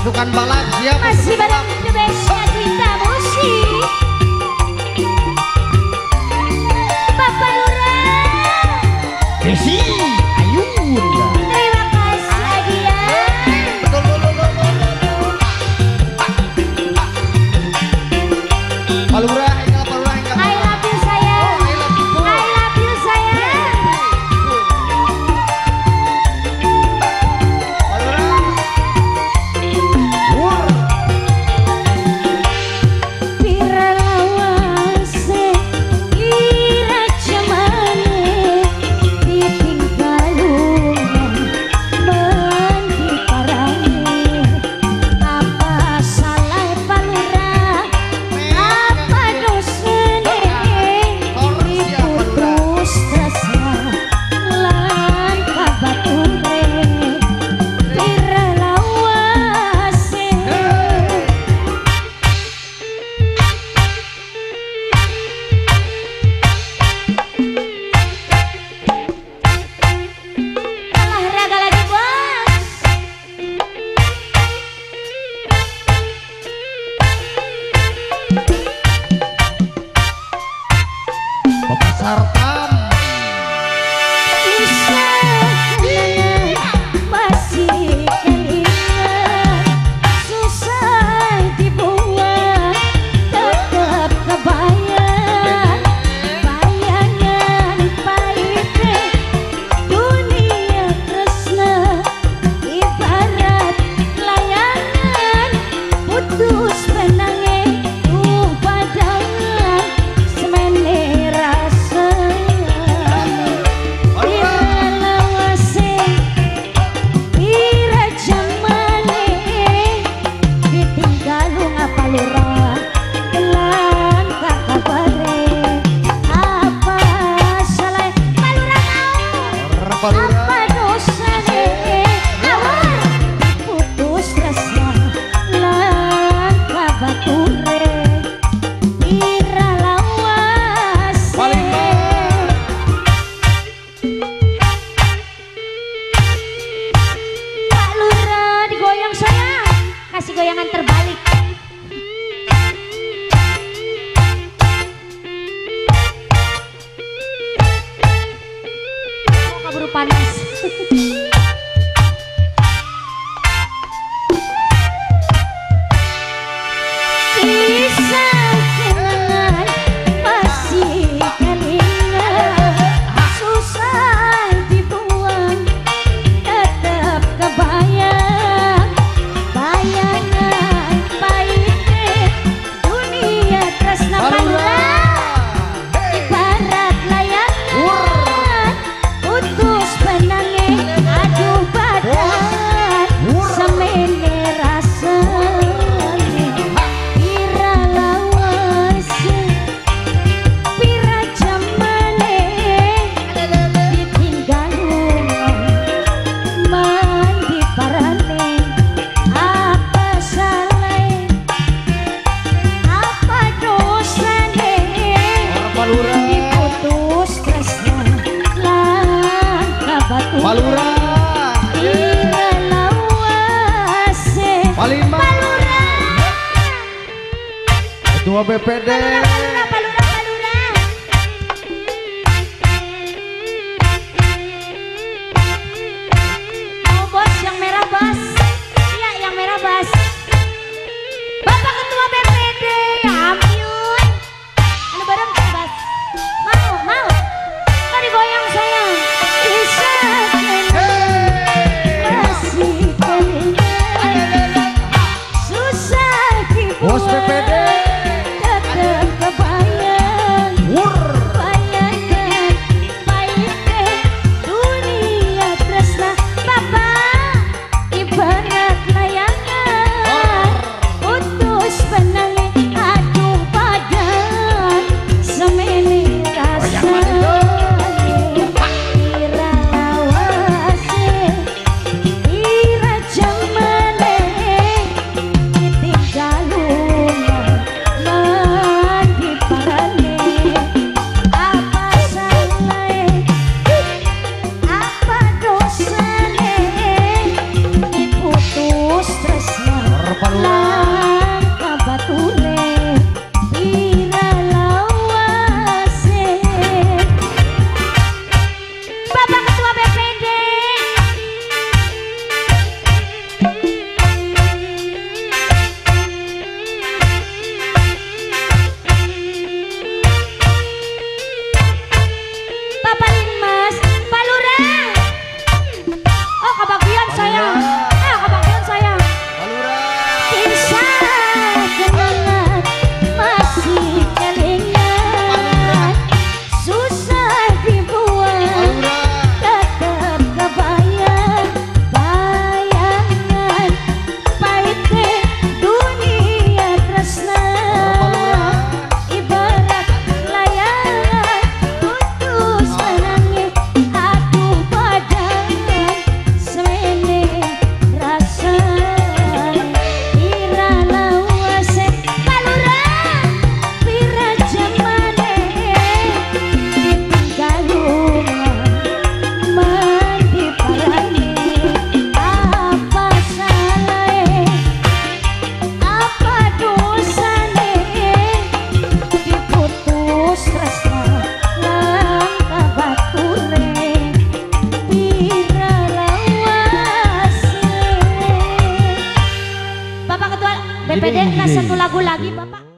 pasukan balap siap masih balap berupa nasi. Palura. Palima dua BPD. BPD nggak satu lagu lagi Bapak.